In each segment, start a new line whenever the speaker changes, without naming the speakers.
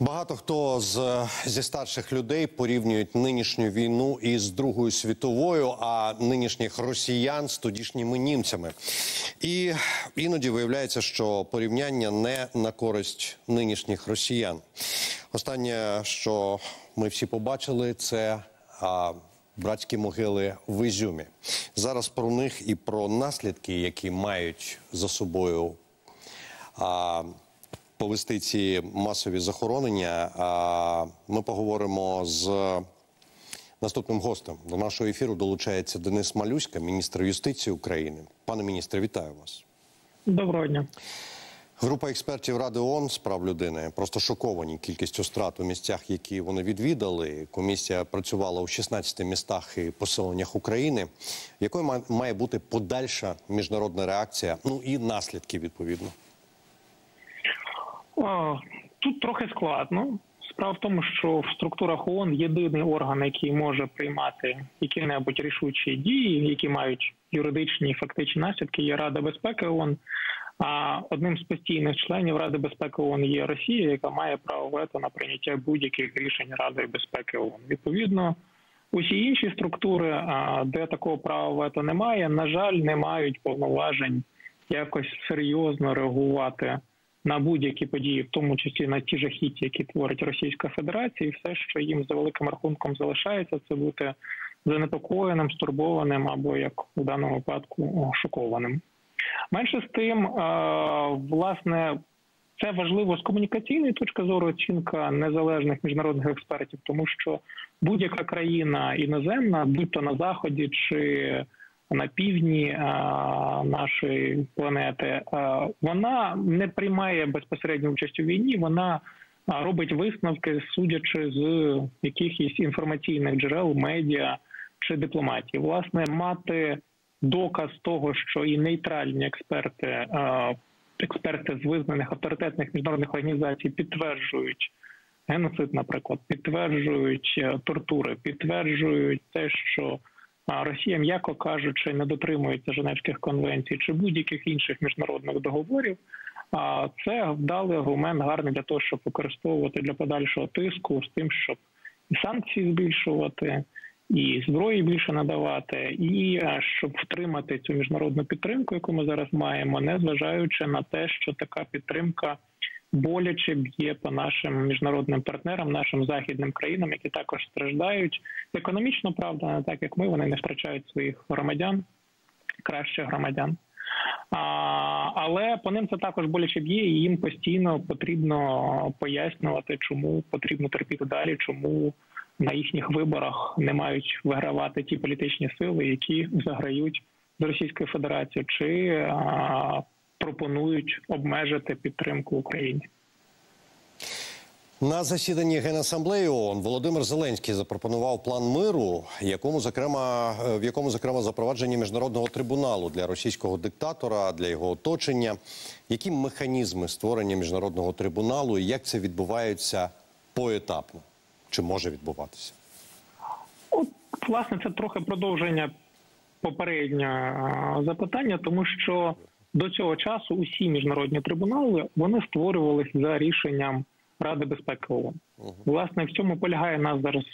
Багато хто з зі старших людей порівнюють нинішню війну із Другою світовою, а нинішніх росіян з тодішніми німцями. І іноді виявляється, що порівняння не на користь нинішніх росіян. Останнє, що ми всі побачили, це а, братські могили в Ізюмі. Зараз про них і про наслідки, які мають за собою. А, повести ці масові захоронення. А ми поговоримо з наступним гостем. До нашого ефіру долучається Денис Малюська, міністр юстиції України. Пане міністре, вітаю вас.
Доброго дня.
Група експертів Ради ООН з прав людини просто шоковані кількістю страт у місцях, які вони відвідали. Комісія працювала у 16 містах і поселеннях України. Якою має бути подальша міжнародна реакція? Ну і наслідки відповідно.
Тут трохи складно. Справа в тому, що в структурах ООН єдиний орган, який може приймати які-небудь рішучі дії, які мають юридичні і фактичні наслідки, є Рада безпеки ООН. А одним з постійних членів Ради безпеки ООН є Росія, яка має право вето на прийняття будь-яких рішень Ради безпеки ООН. Відповідно, усі інші структури, де такого права вето немає, на жаль, не мають повноважень якось серйозно реагувати на будь-які події, в тому числі на ті жахіття, які творить Російська Федерація, і все, що їм за великим рахунком залишається, це бути занепокоєним, стурбованим або як у даному випадку шокованим. Менше з тим, власне. Це важливо з комунікаційної точки зору оцінка незалежних міжнародних експертів, тому що будь-яка країна іноземна, будь то на заході чи на півдні нашої планети, вона не приймає безпосередньо участь у війні. Вона робить висновки, судячи з якихось інформаційних джерел, медіа чи дипломатії. Власне, мати доказ того, що і нейтральні експерти, експерти з визнаних авторитетних міжнародних організацій підтверджують. Геноцид, наприклад, підтверджують е, тортури, підтверджують те, що Росія, м'яко кажучи, не дотримується Женевських конвенцій чи будь-яких інших міжнародних договорів. А це вдалий аргумент гарний для того, щоб використовувати для подальшого тиску з тим, щоб і санкції збільшувати, і зброї більше надавати, і щоб втримати цю міжнародну підтримку, яку ми зараз маємо, не зважаючи на те, що така підтримка боляче б'є по нашим міжнародним партнерам, нашим західним країнам, які також страждають економічно, правда, не так як ми вони не втрачають своїх громадян, кращих громадян. А, Але по ним це також боляче б'є, і їм постійно потрібно пояснювати, чому потрібно терпіти далі, чому на їхніх виборах не мають вигравати ті політичні сили, які заграють з Російською Федерацією, чи а, пропонують обмежити підтримку Україні.
На засіданні генасамблеї ООН Володимир Зеленський запропонував план миру, якому зокрема в якому зокрема запровадження міжнародного трибуналу для російського диктатора для його оточення. Які механізми створення міжнародного трибуналу і як це відбувається поетапно? Чи може відбуватися?
От, власне, це трохи продовження попереднього запитання, тому що до цього часу усі міжнародні трибунали вони створювалися за рішенням Ради безпеки ООН. Власне в цьому полягає нас зараз.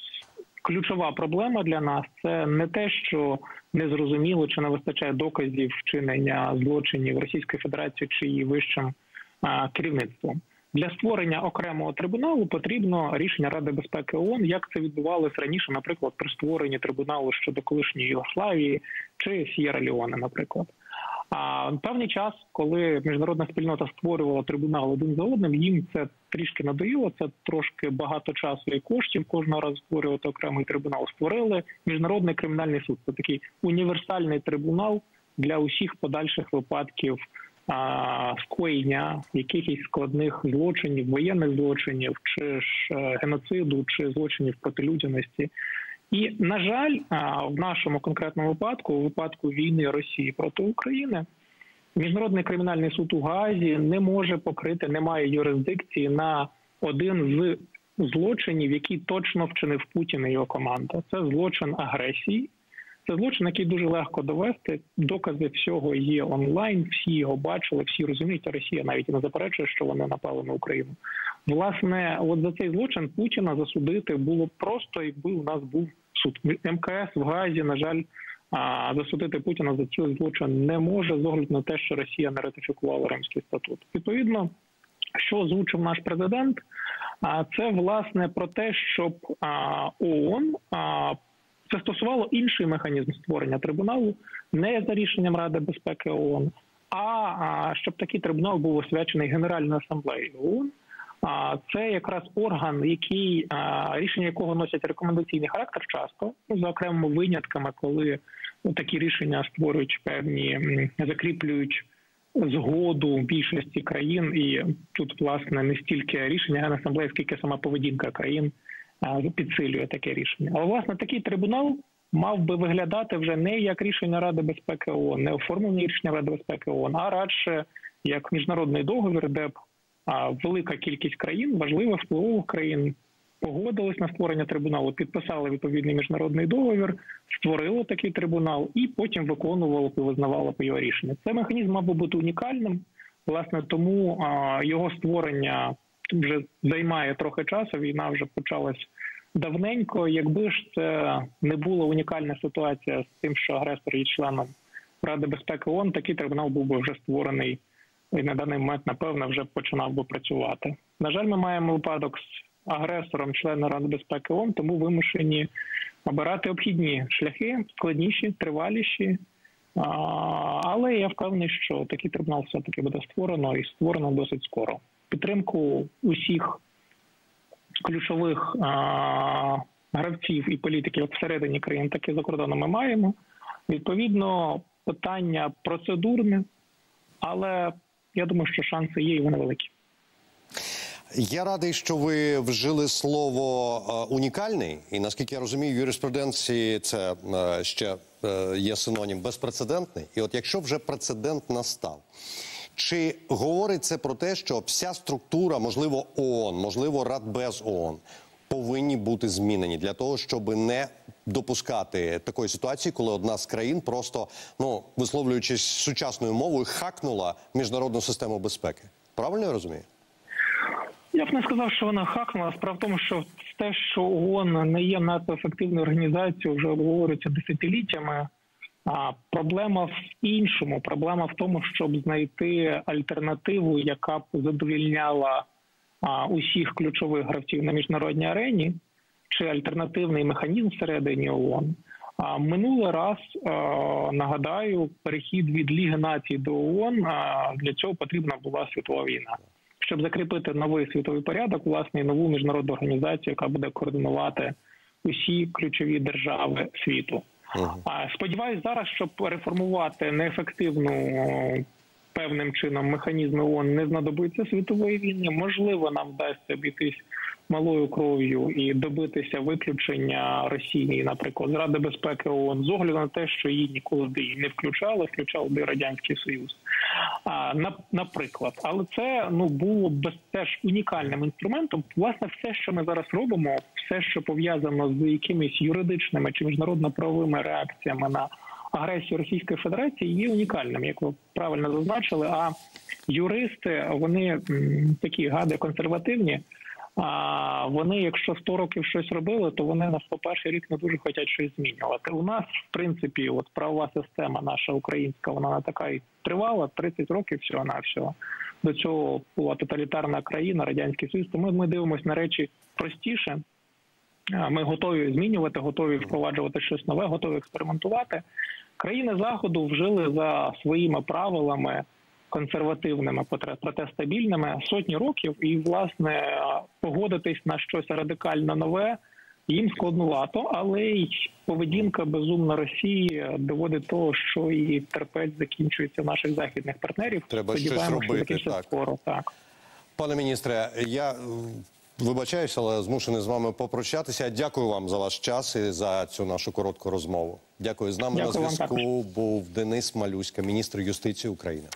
Ключова проблема для нас це не те, що не зрозуміло чи не вистачає доказів вчинення злочинів Російської Федерації чи її вищим а, керівництвом. Для створення окремого трибуналу потрібно рішення Ради безпеки ООН, як це відбувалося раніше, наприклад, при створенні трибуналу щодо колишньої Югославії чи Сієра Ліоне, наприклад. А певний час, коли міжнародна спільнота створювала трибунал один за одним, їм це трішки надоїло. Це трошки багато часу і коштів. Кожного разу створювати окремий трибунал. Створили міжнародний кримінальний суд. Це такий універсальний трибунал для усіх подальших випадків а, скоєння якихось складних злочинів, воєнних злочинів, чи ж е, геноциду, чи злочинів проти людяності. І на жаль, в нашому конкретному випадку, у випадку війни Росії проти України, міжнародний кримінальний суд у Газі не може покрити, немає юрисдикції на один з злочинів, які точно вчинив Путін і його команда. Це злочин агресії, Це злочин, який дуже легко довести. Докази всього є онлайн. Всі його бачили, всі розуміють. Росія навіть не заперечує, що вони напали на Україну. Власне, от за цей злочин Путіна засудити було просто, якби у нас був суд. МКС в Газі, на жаль, засудити Путіна за цей злочин не може з огляду на те, що Росія не ратифікувала Римський статут. Відповідно, що озвучив наш президент, а це власне про те, щоб ООН а, це стосувало інший механізм створення трибуналу, не за рішенням Ради безпеки ООН, а, щоб такий трибунал був освячений Генеральною асамблеєю ООН. Це якраз орган, який рішення якого носять рекомендаційний характер, часто ну, за окремими винятками, коли ну, такі рішення створюють певні закріплюють згоду більшості країн, і тут власне не стільки рішення Генасамблеї, скільки сама поведінка країн підсилює таке рішення. Але власне такий трибунал мав би виглядати вже не як рішення Ради безпеки ООН, не оформлені рішення Ради безпеки ООН, а радше як міжнародний договір, де б велика кількість країн, важливих впливових країн, погодились на створення трибуналу, підписали відповідний міжнародний договір, створило такий трибунал і потім виконувало і визнавало по його рішення. Цей механізм мав би бути унікальним. Власне, тому а, його створення вже займає трохи часу. Війна вже почалась давненько. Якби ж це не була унікальна ситуація з тим, що агресор є членом Ради безпеки ООН, такий трибунал був би вже створений і на даний момент, напевно, вже починав би працювати. На жаль, ми маємо випадок з агресором, членом Ради безпеки ООН, тому вимушені обирати обхідні шляхи, складніші, триваліші. Але я впевнений, що такий трибунал все таки буде створено і створено досить скоро. Підтримку усіх ключових а, гравців і політиків всередині країн, так і за кордоном ми маємо. Відповідно, питання процедурне, але я думаю, що шанси є і вони великі.
Я радий, що ви вжили слово е, унікальний, і наскільки я розумію, юриспруденції це е, ще е, є синонім безпрецедентний. І от якщо вже прецедент настав, чи говорить це про те, що вся структура, можливо, ООН, можливо, Радбез ООН, повинні бути змінені для того, щоб не допускати такої ситуації, коли одна з країн просто ну висловлюючись сучасною мовою, хакнула міжнародну систему безпеки? Правильно я розумію?
Я б не сказав, що вона хакнула. Справа в тому, що те, що ООН не є надто ефективною організацією, вже обговорюється десятиліттями. А проблема в іншому. Проблема в тому, щоб знайти альтернативу, яка б задовільняла а, усіх ключових гравців на міжнародній арені, чи альтернативний механізм всередині ООН. А минулий раз а, нагадаю, перехід від Ліги націй до ООН а, для цього потрібна була світова війна щоб закріпити новий світовий порядок, власне, нову міжнародну організацію, яка буде координувати усі ключові держави світу. Uh Сподіваюсь, зараз щоб реформувати неефективну певним чином механізми ООН не знадобиться світової війни. Можливо, нам вдасться обійтись малою кров'ю і добитися виключення Росії, наприклад, з Ради безпеки ООН, з огляду на те, що її ніколи не включали, включав би радянський союз. А на наприклад, але це ну було б теж унікальним інструментом. Власне, все, що ми зараз робимо, все, що пов'язано з якимись юридичними чи міжнародно-правовими реакціями на агресію Російської Федерації, є унікальним, як ви правильно зазначили. А юристи вони такі гади консервативні. А вони, якщо 100 років щось робили, то вони на 101 рік не дуже хочуть щось змінювати. У нас, в принципі, от правова система наша українська, вона не така і тривала 30 років всього на всього. До цього була тоталітарна країна, радянський союз. Тому ми дивимося на речі простіше. Ми готові змінювати, готові впроваджувати щось нове, готові експериментувати. Країни заходу вжили за своїми правилами консервативними, проте стабільними сотні років, і власне погодитись на щось радикально нове їм складнувато, але й поведінка безумна Росії доводить того, що і терпець закінчується наших західних партнерів.
Треба щось робити так.
скоро. Так,
пане міністре, я. Вибачаюся, але змушений з вами попрощатися. Дякую вам за ваш час і за цю нашу коротку розмову. Дякую з нами
Дякую
на зв'язку. Був Денис Малюська, міністр юстиції України.